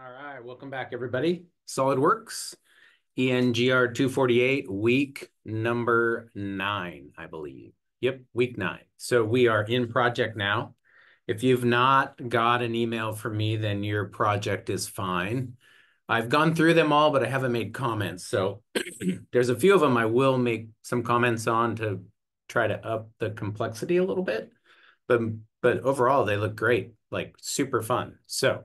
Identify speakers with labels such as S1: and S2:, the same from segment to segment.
S1: All right, welcome back, everybody. SolidWorks, ENGR 248, week number nine, I believe. Yep, week nine. So we are in project now. If you've not got an email from me, then your project is fine. I've gone through them all, but I haven't made comments. So there's a few of them I will make some comments on to try to up the complexity a little bit. But, but overall, they look great, like super fun. So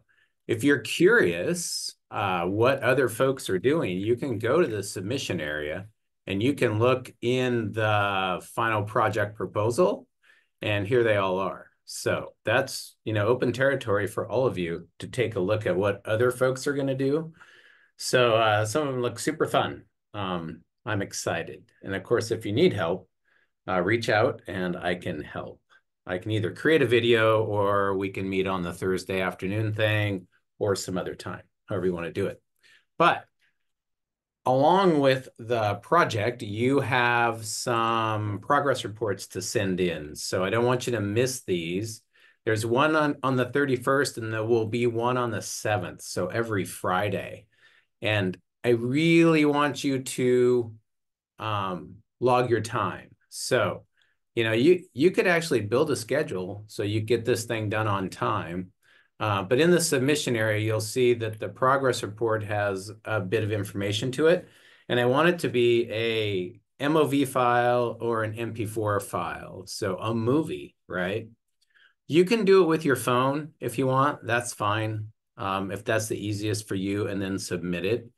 S1: if you're curious uh, what other folks are doing, you can go to the submission area and you can look in the final project proposal and here they all are. So that's, you know, open territory for all of you to take a look at what other folks are going to do. So uh, some of them look super fun. Um, I'm excited. And of course, if you need help, uh, reach out and I can help. I can either create a video or we can meet on the Thursday afternoon thing or some other time, however you want to do it. But along with the project, you have some progress reports to send in. So I don't want you to miss these. There's one on, on the 31st and there will be one on the 7th. So every Friday. And I really want you to um, log your time. So, you know, you, you could actually build a schedule so you get this thing done on time. Uh, but in the submission area, you'll see that the progress report has a bit of information to it. And I want it to be a MOV file or an MP4 file. So a movie, right? You can do it with your phone if you want. That's fine. Um, if that's the easiest for you and then submit it.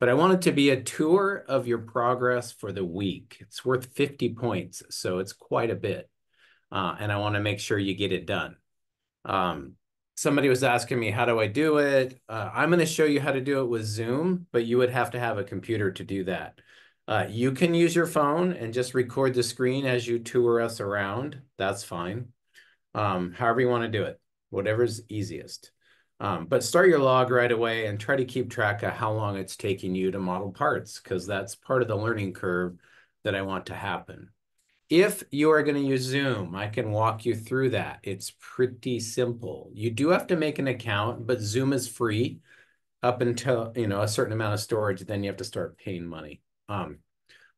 S1: But I want it to be a tour of your progress for the week. It's worth 50 points, so it's quite a bit. Uh, and I want to make sure you get it done. Um, somebody was asking me, how do I do it? Uh, I'm going to show you how to do it with Zoom, but you would have to have a computer to do that. Uh, you can use your phone and just record the screen as you tour us around. That's fine. Um, however you want to do it, whatever's easiest. Um, but start your log right away and try to keep track of how long it's taking you to model parts because that's part of the learning curve that I want to happen. If you are going to use Zoom, I can walk you through that. It's pretty simple. You do have to make an account, but Zoom is free up until, you know, a certain amount of storage, then you have to start paying money. Um,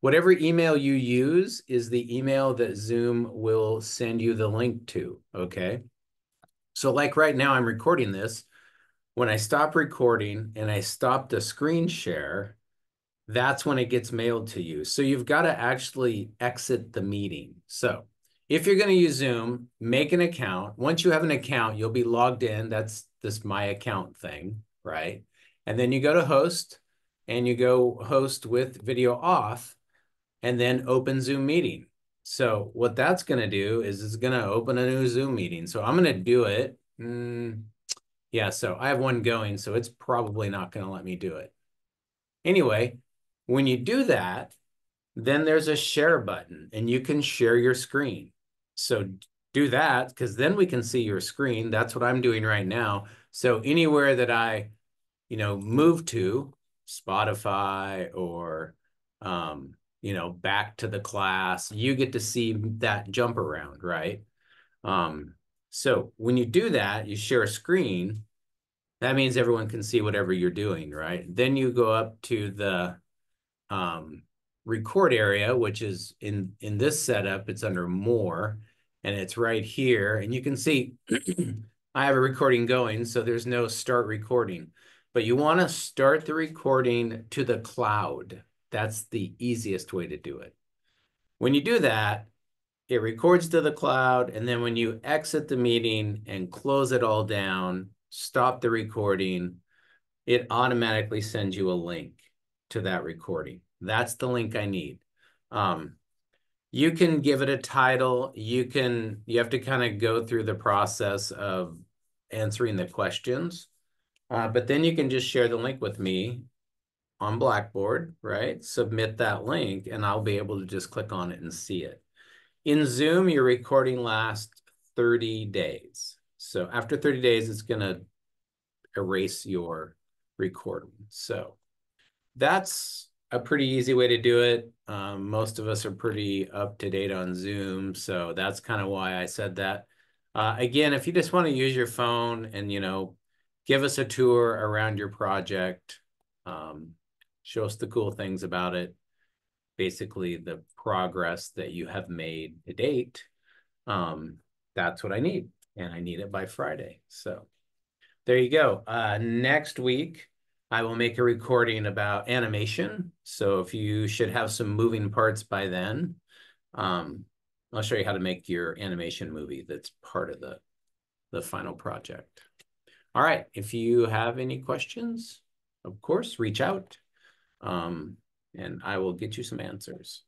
S1: whatever email you use is the email that Zoom will send you the link to, okay? So like right now, I'm recording this. When I stop recording and I stop the screen share, that's when it gets mailed to you. So you've got to actually exit the meeting. So if you're going to use Zoom, make an account. Once you have an account, you'll be logged in. That's this my account thing, right? And then you go to host and you go host with video off and then open Zoom meeting. So what that's going to do is it's going to open a new Zoom meeting. So I'm going to do it. Mm, yeah, so I have one going, so it's probably not going to let me do it. Anyway, when you do that, then there's a share button and you can share your screen. So do that because then we can see your screen. That's what I'm doing right now. So anywhere that I, you know, move to, Spotify or, um, you know, back to the class, you get to see that jump around, right? Um, so when you do that, you share a screen, that means everyone can see whatever you're doing, right? Then you go up to the um, record area, which is in, in this setup, it's under more, and it's right here. And you can see I have a recording going, so there's no start recording. But you want to start the recording to the cloud. That's the easiest way to do it. When you do that, it records to the cloud. And then when you exit the meeting and close it all down, stop the recording, it automatically sends you a link to that recording. That's the link I need. Um, you can give it a title. You can, you have to kind of go through the process of answering the questions. Uh, but then you can just share the link with me on Blackboard, right? Submit that link and I'll be able to just click on it and see it. In Zoom, your recording lasts 30 days. So after 30 days, it's going to erase your recording. So that's a pretty easy way to do it. Um, most of us are pretty up to date on Zoom, so that's kind of why I said that. Uh, again, if you just want to use your phone and you know give us a tour around your project. Um, show us the cool things about it. Basically, the progress that you have made to date. Um, that's what I need, and I need it by Friday. So there you go. Uh, next week, I will make a recording about animation. So if you should have some moving parts by then, um, I'll show you how to make your animation movie that's part of the, the final project. All right, if you have any questions, of course, reach out um, and I will get you some answers.